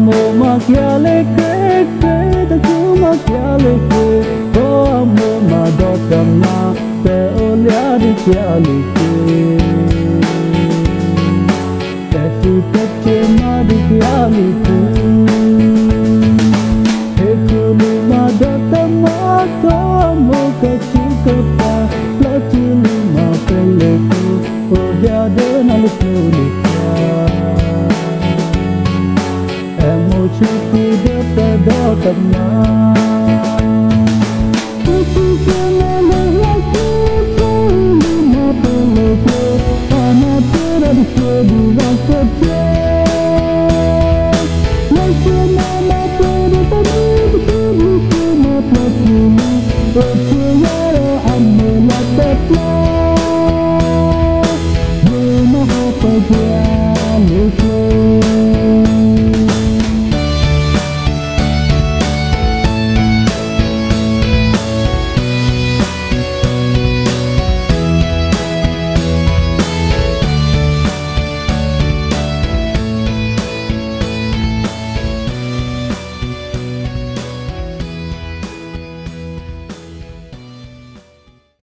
amor más que alegre que te cuma que alegre tu amor más doce más te olhar e que alegre te supe que mais que alegre e como mais doce más tu amor que te capa la tu lima peleco olhar de na luz một chút khi biết ta đó thật nào Yeah, you